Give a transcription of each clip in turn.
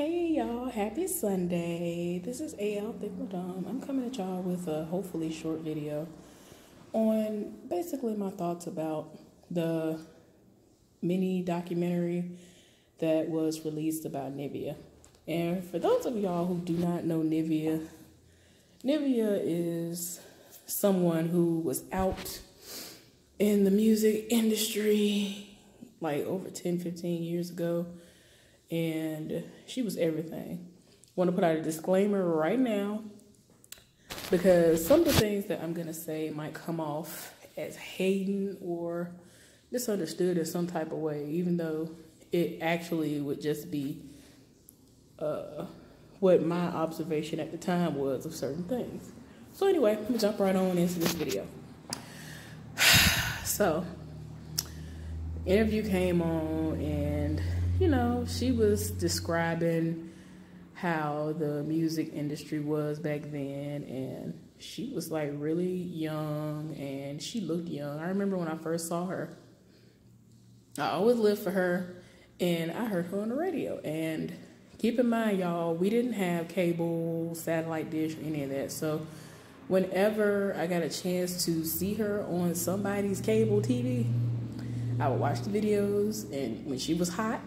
Hey y'all, happy Sunday. This is AL Thick. I'm coming at y'all with a hopefully short video on basically my thoughts about the mini documentary that was released about Nivea. And for those of y'all who do not know Nivea, Nivea is someone who was out in the music industry like over 10, 15 years ago and she was everything. Want to put out a disclaimer right now because some of the things that I'm going to say might come off as hating or misunderstood in some type of way, even though it actually would just be uh, what my observation at the time was of certain things. So anyway, I'm gonna jump right on into this video. so, interview came on and you know, she was describing how the music industry was back then and she was like really young and she looked young. I remember when I first saw her. I always lived for her and I heard her on the radio and keep in mind y'all, we didn't have cable, satellite dish any of that. So whenever I got a chance to see her on somebody's cable TV, I would watch the videos and when she was hot,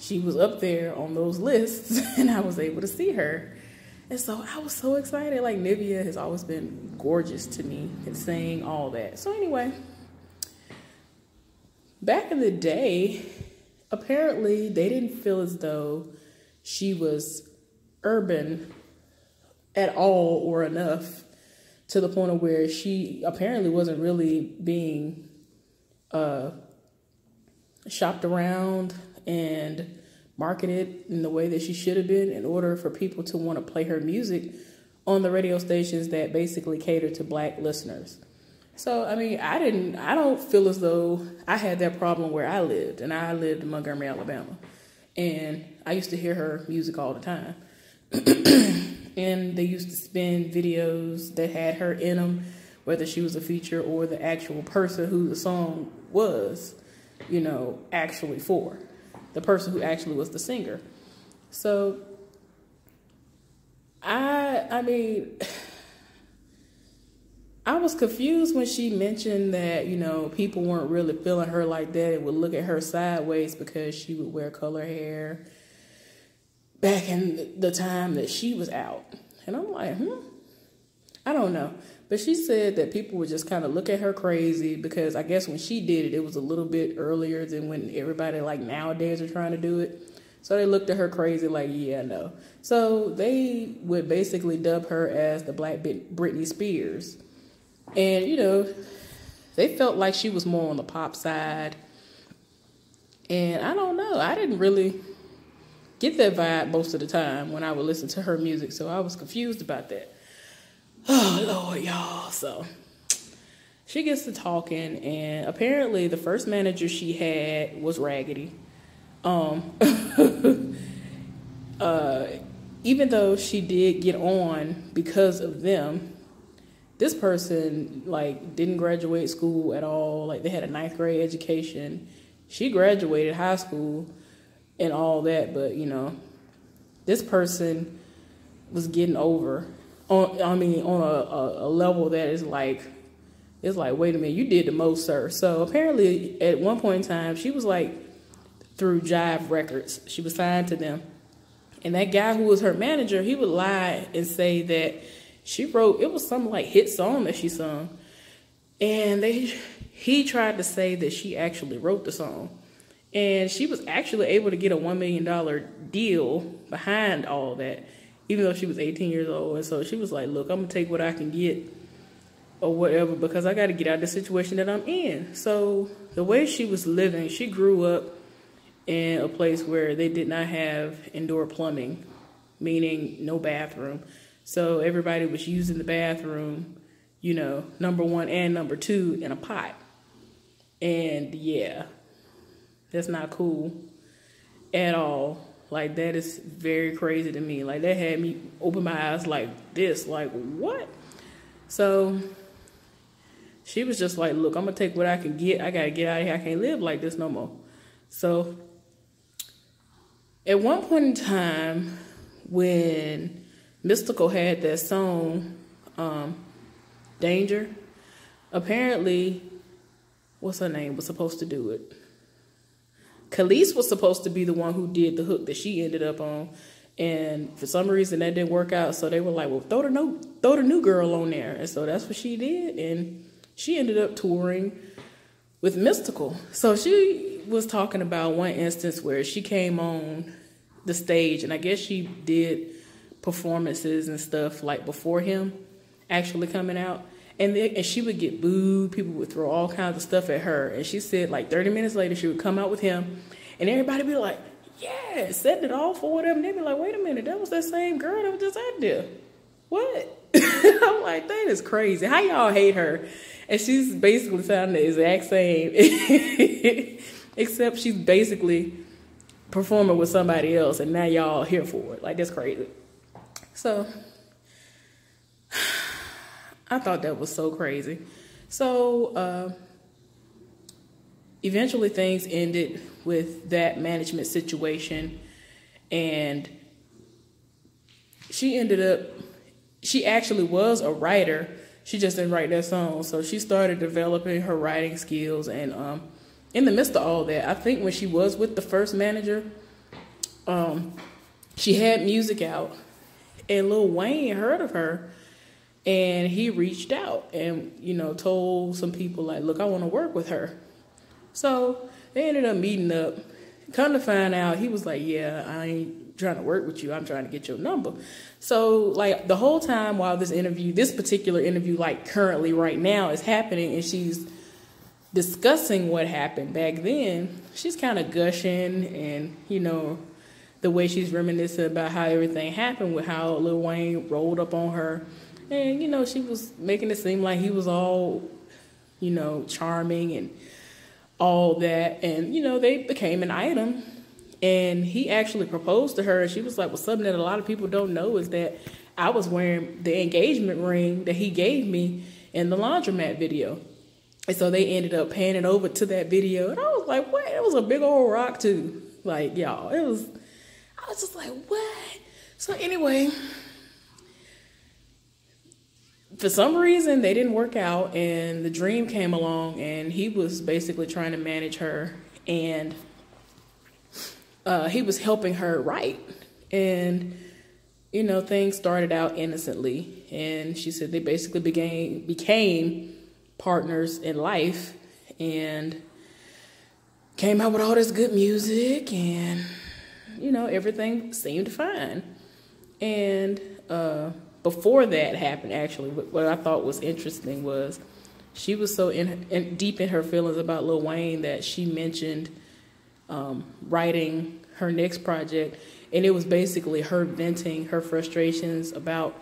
she was up there on those lists and I was able to see her. And so I was so excited. Like Nivea has always been gorgeous to me and saying all that. So anyway, back in the day, apparently they didn't feel as though she was urban at all or enough to the point of where she apparently wasn't really being uh, shopped around and marketed in the way that she should have been in order for people to want to play her music on the radio stations that basically cater to black listeners. So, I mean, I didn't, I don't feel as though I had that problem where I lived, and I lived in Montgomery, Alabama. And I used to hear her music all the time. and they used to spin videos that had her in them, whether she was a feature or the actual person who the song was, you know, actually for the person who actually was the singer. So I I mean I was confused when she mentioned that, you know, people weren't really feeling her like that and would look at her sideways because she would wear color hair back in the time that she was out. And I'm like, hmm, I don't know. But she said that people would just kind of look at her crazy because I guess when she did it, it was a little bit earlier than when everybody like nowadays are trying to do it. So they looked at her crazy, like, yeah, no. So they would basically dub her as the Black Britney Spears. And, you know, they felt like she was more on the pop side. And I don't know, I didn't really get that vibe most of the time when I would listen to her music. So I was confused about that. Oh, Lord, y'all. So she gets to talking, and apparently the first manager she had was Raggedy. Um, uh, even though she did get on because of them, this person like didn't graduate school at all. Like they had a ninth grade education. She graduated high school and all that, but you know, this person was getting over on I mean on a, a, level that is like it's like wait a minute you did the most sir. So apparently at one point in time she was like through jive records. She was signed to them. And that guy who was her manager he would lie and say that she wrote it was some like hit song that she sung. And they he tried to say that she actually wrote the song. And she was actually able to get a one million dollar deal behind all that even though she was 18 years old. And so she was like, look, I'm going to take what I can get or whatever because I got to get out of the situation that I'm in. So the way she was living, she grew up in a place where they did not have indoor plumbing, meaning no bathroom. So everybody was using the bathroom, you know, number one and number two in a pot. And yeah, that's not cool at all. Like that is very crazy to me. Like that had me open my eyes like this, like what? So she was just like, look, I'm gonna take what I can get. I gotta get out of here. I can't live like this no more. So at one point in time, when Mystikal had that song, um, Danger, apparently, what's her name, was supposed to do it. Kelis was supposed to be the one who did the hook that she ended up on. And for some reason that didn't work out. So they were like, well, throw the new, throw the new girl on there. And so that's what she did. And she ended up touring with Mystikal. So she was talking about one instance where she came on the stage and I guess she did performances and stuff like before him actually coming out. And, then, and she would get booed. People would throw all kinds of stuff at her. And she said, like 30 minutes later, she would come out with him, and everybody be like, yeah, setting it off or whatever. And they'd be like, wait a minute, that was that same girl that was just out there. What? I'm like, that is crazy. How y'all hate her? And she's basically sounding the exact same, except she's basically performing with somebody else, and now y'all here for it. Like, that's crazy. So, I thought that was so crazy. So, uh, eventually things ended with that management situation, and she ended up, she actually was a writer. She just didn't write that song. So she started developing her writing skills. And um, in the midst of all that, I think when she was with the first manager, um, she had music out. And Lil Wayne heard of her and he reached out and you know told some people like look i want to work with her. So they ended up meeting up. Come to find out he was like yeah i ain't trying to work with you. I'm trying to get your number. So like the whole time while this interview this particular interview like currently right now is happening and she's discussing what happened back then she's kind of gushing and you know the way she's reminiscing about how everything happened with how lil wayne rolled up on her and, you know, she was making it seem like he was all, you know, charming and all that. And, you know, they became an item. And he actually proposed to her. And she was like, well, something that a lot of people don't know is that I was wearing the engagement ring that he gave me in the laundromat video. And so they ended up panning over to that video. And I was like, what? It was a big old rock, too. Like, y'all, it was, I was just like, what? So, anyway, for some reason they didn't work out and the dream came along and he was basically trying to manage her and uh, he was helping her write. And you know things started out innocently and she said they basically became became partners in life and came out with all this good music and you know everything seemed fine. And uh, before that happened, actually, what I thought was interesting was she was so in, in deep in her feelings about Lil Wayne that she mentioned um, writing her next project, and it was basically her venting her frustrations about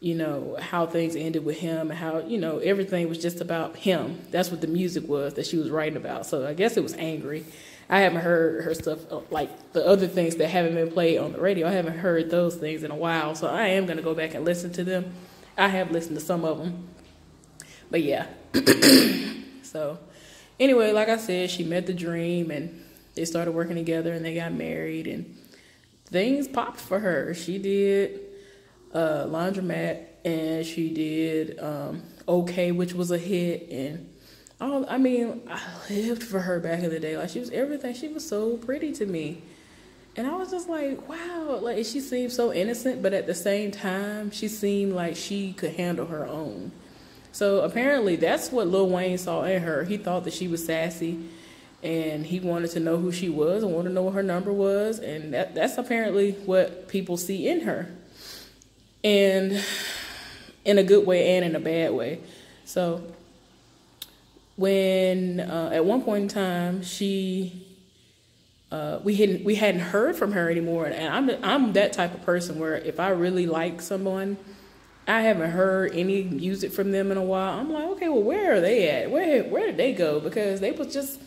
you know how things ended with him and how you know everything was just about him. That's what the music was that she was writing about. So I guess it was angry. I haven't heard her stuff uh, like the other things that haven't been played on the radio. I haven't heard those things in a while, so I am gonna go back and listen to them. I have listened to some of them, but yeah. so anyway, like I said, she met the dream and they started working together and they got married and things popped for her. She did uh, laundromat and she did um, okay, which was a hit and Oh, I mean, I lived for her back in the day. Like she was everything. She was so pretty to me. And I was just like, wow, like she seemed so innocent, but at the same time, she seemed like she could handle her own. So apparently that's what Lil Wayne saw in her. He thought that she was sassy and he wanted to know who she was and wanted to know what her number was. And that, that's apparently what people see in her. And in a good way and in a bad way. So when uh, at one point in time she uh, we hadn't we hadn't heard from her anymore, and I'm I'm that type of person where if I really like someone, I haven't heard any music from them in a while. I'm like, okay, well, where are they at? Where where did they go? Because they was just,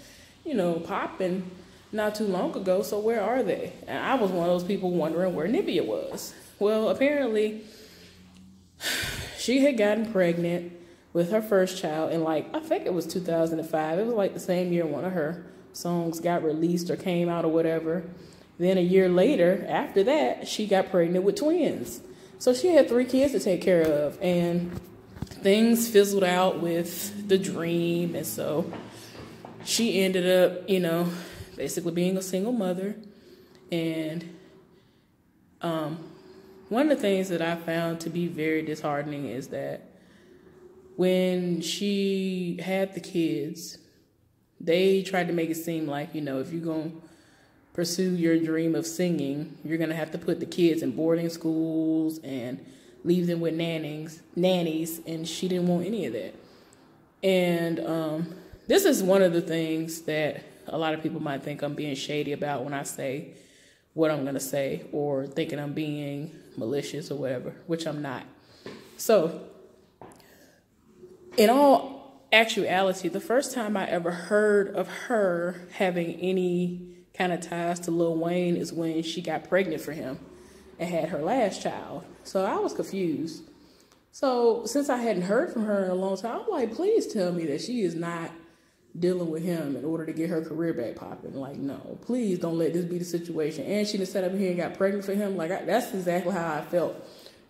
you know, popping not too long ago. So where are they? And I was one of those people wondering where Nivea was. Well, apparently, she had gotten pregnant with her first child and like I think it was 2005. It was like the same year one of her songs got released or came out or whatever. Then a year later, after that, she got pregnant with twins. So she had three kids to take care of, and things fizzled out with the dream, and so she ended up, you know, basically being a single mother. And um, one of the things that I found to be very disheartening is that when she had the kids, they tried to make it seem like, you know, if you're going to pursue your dream of singing, you're going to have to put the kids in boarding schools and leave them with nannies, nannies, and she didn't want any of that. And um, this is one of the things that a lot of people might think I'm being shady about when I say what I'm going to say or thinking I'm being malicious or whatever, which I'm not. So, in all actuality, the first time I ever heard of her having any kind of ties to Lil Wayne is when she got pregnant for him and had her last child. So I was confused. So since I hadn't heard from her in a long time, I'm like, please tell me that she is not dealing with him in order to get her career back popping. Like, no, please don't let this be the situation. And she just sat up here and got pregnant for him. Like, I, that's exactly how I felt.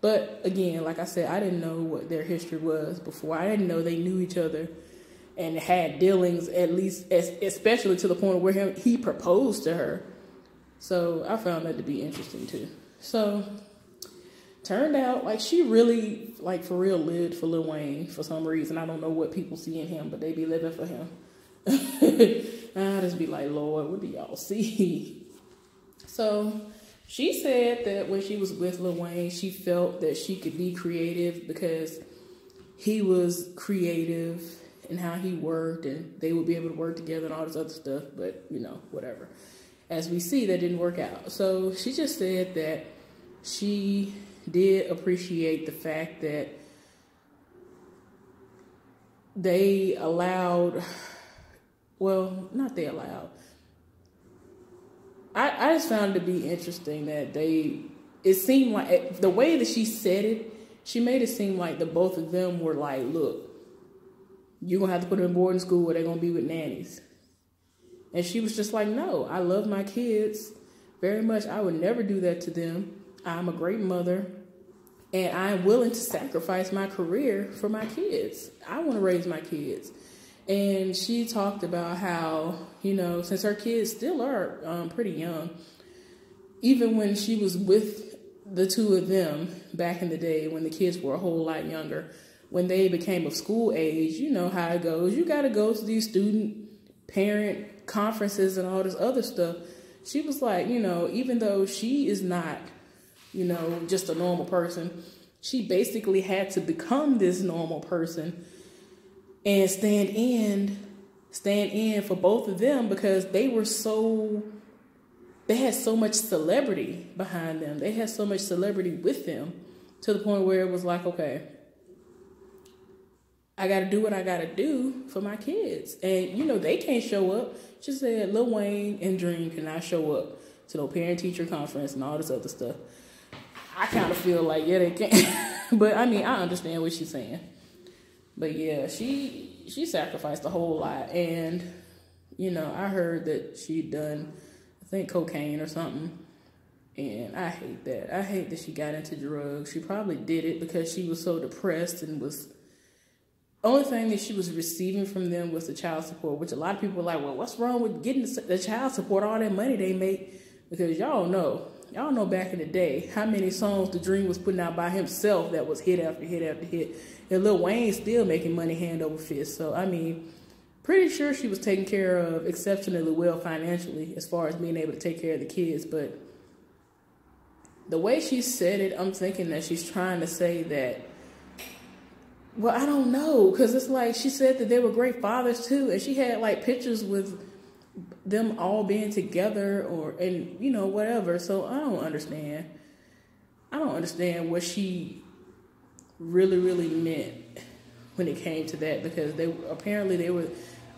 But again, like I said, I didn't know what their history was before. I didn't know they knew each other and had dealings, at least, especially to the point where him, he proposed to her. So I found that to be interesting too. So turned out like she really like for real lived for Lil Wayne for some reason. I don't know what people see in him, but they be living for him. I just be like, Lord, what do y'all see? So she said that when she was with Lil Wayne, she felt that she could be creative because he was creative and how he worked and they would be able to work together and all this other stuff, but you know, whatever. As we see, that didn't work out. So she just said that she did appreciate the fact that they allowed, well, not they allowed. I, I just found it to be interesting that they, it seemed like, eh, the way that she said it, she made it seem like the both of them were like, look, you're going to have to put them in boarding school where they're going to be with nannies. And she was just like, no, I love my kids very much. I would never do that to them. I'm a great mother and I'm willing to sacrifice my career for my kids. I want to raise my kids. And she talked about how, you know, since her kids still are um, pretty young, even when she was with the two of them back in the day when the kids were a whole lot younger, when they became of school age, you know how it goes. You got to go to these student parent conferences and all this other stuff. She was like, you know, even though she is not you know, just a normal person. She basically had to become this normal person and stand in stand in for both of them because they were so they had so much celebrity behind them. They had so much celebrity with them to the point where it was like, okay, I got to do what I got to do for my kids. And, you know, they can't show up. She said Lil Wayne and Dream cannot show up to no parent teacher conference and all this other stuff. I kind of feel like yeah they can't but I mean I understand what she's saying. But yeah, she she sacrificed a whole lot, and you know I heard that she'd done I think cocaine or something, and I hate that. I hate that she got into drugs. She probably did it because she was so depressed and was. Only thing that she was receiving from them was the child support, which a lot of people were like, well, what's wrong with getting the child support, all that money they make? Because y'all know Y'all know back in the day how many songs The Dream was putting out by himself that was hit after hit after hit. And Lil Wayne still making money hand over fist. So, I mean, pretty sure she was taken care of exceptionally well financially as far as being able to take care of the kids. But the way she said it, I'm thinking that she's trying to say that, well, I don't know. Because it's like she said that they were great fathers too. And she had like pictures with them all being together or and you know whatever. So I don't understand. I don't understand what she really really meant when it came to that because they apparently they were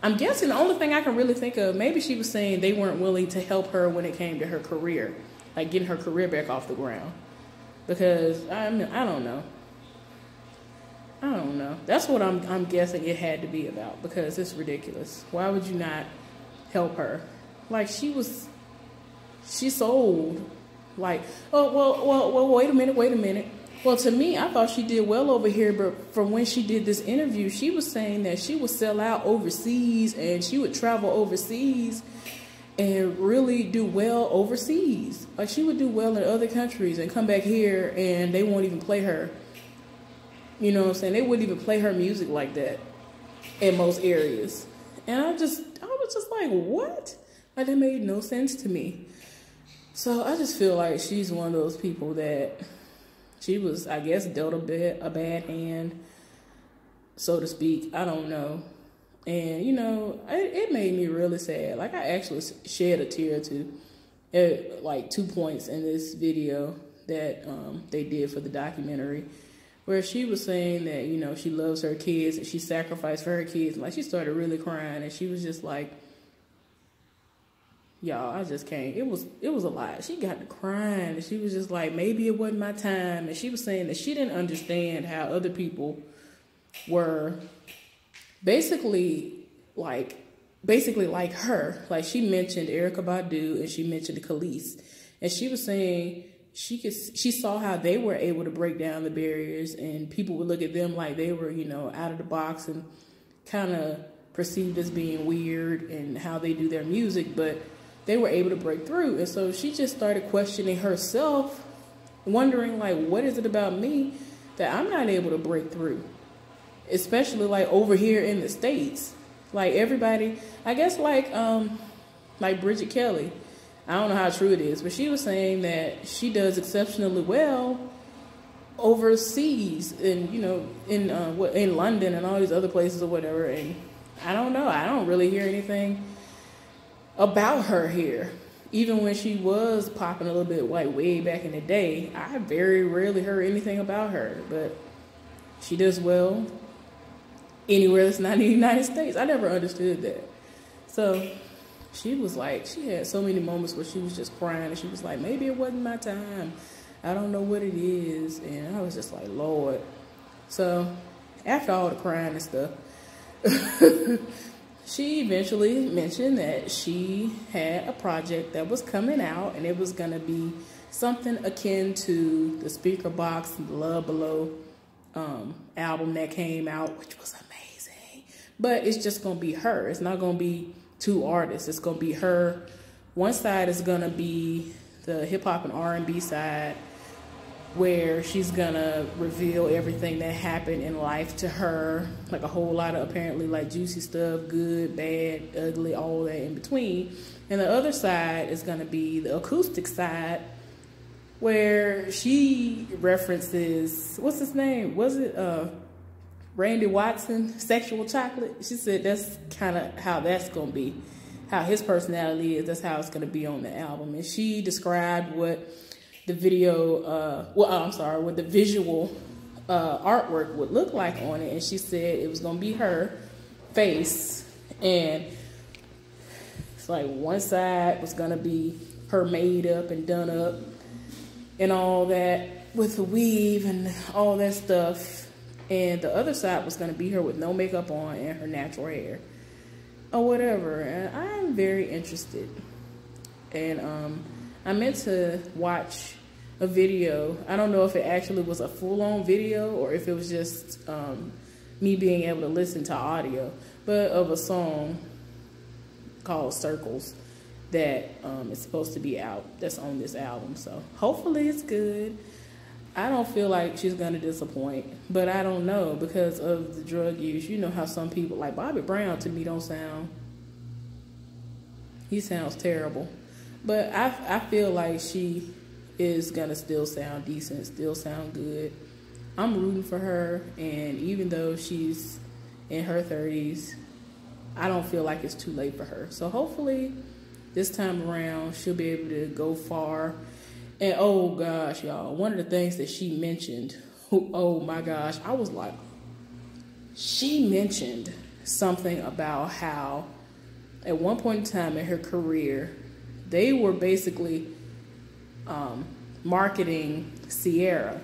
I'm guessing the only thing I can really think of maybe she was saying they weren't willing to help her when it came to her career, like getting her career back off the ground. Because I mean, I don't know. I don't know. That's what I'm I'm guessing it had to be about because it's ridiculous. Why would you not help her. Like she was she sold. Like oh well well well wait a minute wait a minute. Well to me i thought she did well over here but from when she did this interview she was saying that she would sell out overseas and she would travel overseas and really do well overseas. Like she would do well in other countries and come back here and they won't even play her. You know what i'm saying? They wouldn't even play her music like that in most areas. And i just was just like what like that made no sense to me so I just feel like she's one of those people that she was, I guess, dealt a bit a bad hand, so to speak. I don't know, and you know, it, it made me really sad. Like I actually shed a tear to, at like two points in this video that um, they did for the documentary, where she was saying that you know she loves her kids and she sacrificed for her kids. Like she started really crying, and she was just like y'all, I just can't. It was it was a lot. She got to crying, and she was just like, maybe it wasn't my time, and she was saying that she didn't understand how other people were basically like basically like her. Like she mentioned Erykah Badu and she mentioned Kelis, and she was saying she could she saw how they were able to break down the barriers, and people would look at them like they were you know out of the box and kind of perceived as being weird and how they do their music, but they were able to break through. And so she just started questioning herself, wondering like, what is it about me that I'm not able to break through? Especially like over here in the States. Like everybody, I guess like um like Bridget Kelly. I don't know how true it is, but she was saying that she does exceptionally well overseas and you know in uh, in London and all these other places or whatever and I don't know I don't really hear anything about her here. Even when she was popping a little bit like way back in the day, I very rarely heard anything about her. But she does well anywhere that's not in the United States. I never understood that. So she was like, she had so many moments where she was just crying and she was like, maybe it wasn't my time. I don't know what it is. And I was just like, Lord. So after all the crying and stuff, she eventually mentioned that she had a project that was coming out and it was going to be something akin to the Speakerboxxx love below um, album that came out which was amazing but it's just going to be her it's not going to be two artists it's going to be her one side is going to be the hip-hop and r&b side where she's gonna reveal everything that happened in life to her, like a whole lot of apparently like juicy stuff, good, bad, ugly, all that in between. And the other side is gonna be the acoustic side, where she references what's his name? Was it uh Randy Watson, Sexual Chocolate? She said that's kind of how that's gonna be, how his personality is. That's how it's gonna be on the album. And she described what the video, uh, well, I'm sorry, what the visual uh, artwork would look like on it. And she said it was going to be her face. And it's like one side was going to be her made up and done up and all that with the weave and all that stuff. And the other side was going to be her with no makeup on and her natural hair or whatever. And I'm very interested. And um, I meant to watch a video. I don't know if it actually was a full-on video or if it was just um, me being able to listen to audio, but of a song called Circles that um, is supposed to be out that's on this album. So hopefully it's good. I don't feel like she's gonna disappoint, but I don't know because of the drug use. You know how some people like Bobby Brown to me don't sound. He sounds terrible. But I, I feel like she is gonna still sound decent, still sound good. I'm rooting for her, and even though she's in her 30s, I don't feel like it's too late for her. So hopefully, this time around, she'll be able to go far. And oh gosh, y'all, one of the things that she mentioned, oh my gosh, I was like, she mentioned something about how at one point in time in her career, they were basically um, marketing Ciara.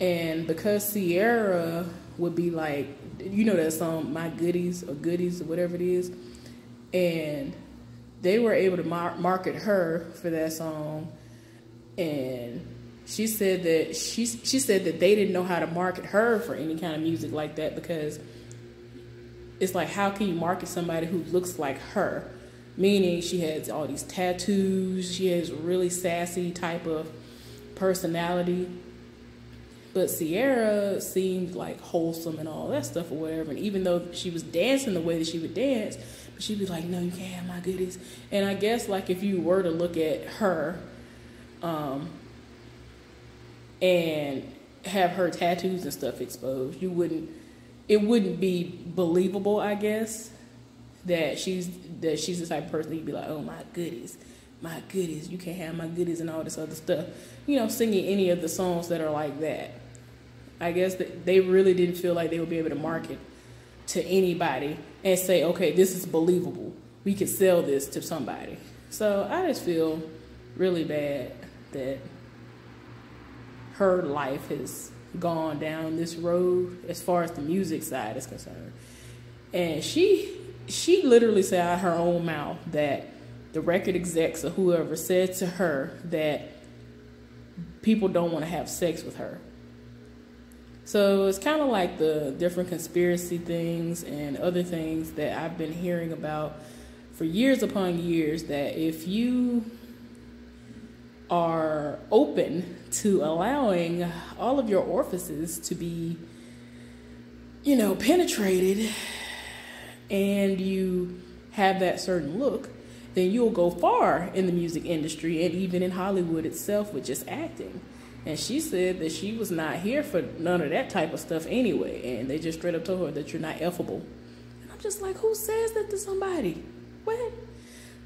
And because Ciara would be like, you know that song, My Goodies or Goodies or whatever it is, and they were able to mar- market her for that song, and she said that she she said that they didn't know how to market her for any kind of music like that because it's like how can you market somebody who looks like her? Meaning she has all these tattoos she has really sassy type of personality. But ciara seemed like wholesome and all that stuff or whatever. And even though she was dancing the way that she would dance but she'd be like no you can't have my goodies. And i guess like if you were to look at her um, and have her tattoos and stuff exposed you wouldn't it wouldn't be believable, I guess, that she's that she's the type of person you'd be like, oh my goodies, my goodies, you can't have my goodies and all this other stuff. You know, singing any of the songs that are like that. I guess that they really didn't feel like they would be able to market to anybody and say, okay, this is believable. We could sell this to somebody. So I just feel really bad that her life has gone down this road as far as the music side is concerned. And she she literally said out her own mouth that the record execs or whoever said to her that people don't want to have sex with her. So it's kind of like the different conspiracy things and other things that I've been hearing about for years upon years that if you are open to allowing all of your orifices to be, you know, penetrated and you have that certain look, then you'll go far in the music industry and even in Hollywood itself with just acting. And she said that she was not here for none of that type of stuff anyway. And they just straight up told her that you're not effable. And I'm just like, who says that to somebody? What?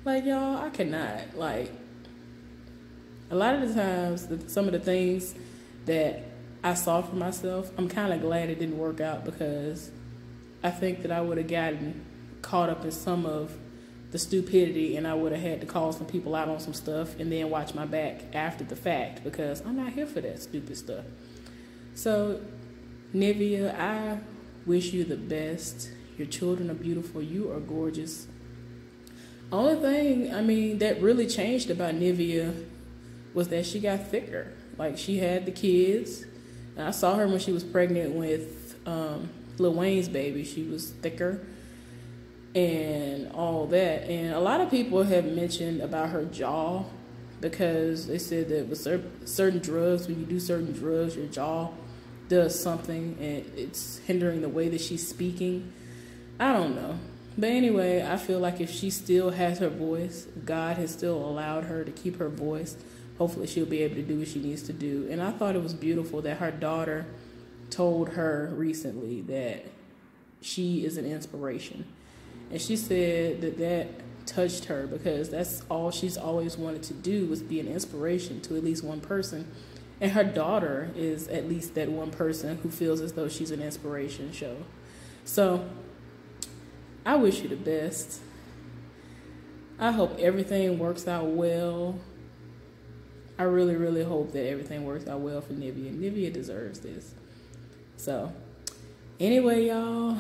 Like, y'all, I cannot. Like, a lot of the times, some of the things that I saw for myself, I'm kind of glad it didn't work out because I think that I would have gotten caught up in some of the stupidity and I would have had to call some people out on some stuff and then watch my back after the fact because I'm not here for that stupid stuff. So, Nivea, I wish you the best. Your children are beautiful. You are gorgeous. Only thing, I mean, that really changed about Nivea was that she got thicker. Like she had the kids. I saw her when she was pregnant with um, Lil Wayne's baby. She was thicker and all that. And a lot of people have mentioned about her jaw because they said that with certain drugs, when you do certain drugs, your jaw does something and it's hindering the way that she's speaking. I don't know. But anyway, I feel like if she still has her voice, God has still allowed her to keep her voice hopefully she'll be able to do what she needs to do. And I thought it was beautiful that her daughter told her recently that she is an inspiration. And she said that that touched her because that's all she's always wanted to do was be an inspiration to at least one person. And her daughter is at least that one person who feels as though she's an inspiration show. So I wish you the best. I hope everything works out well I really, really hope that everything works out well for Nivea. Nivea deserves this. So, anyway, y'all,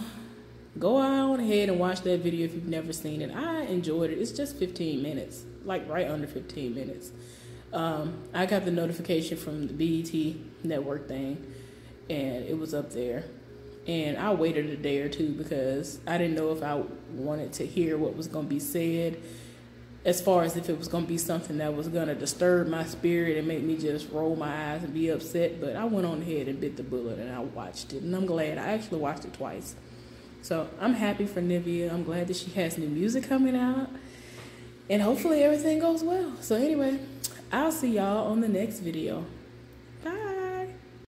go on ahead and watch that video if you've never seen it. I enjoyed it. It's just 15 minutes, like right under 15 minutes. Um, I got the notification from the BET network thing, and it was up there. And I waited a day or two because I didn't know if I wanted to hear what was going to be said as far as if it was going to be something that was going to disturb my spirit and make me just roll my eyes and be upset. But I went on ahead and bit the bullet and I watched it. And I'm glad. I actually watched it twice. So I'm happy for Nivea. I'm glad that she has new music coming out. And hopefully everything goes well. So anyway, I'll see y'all on the next video.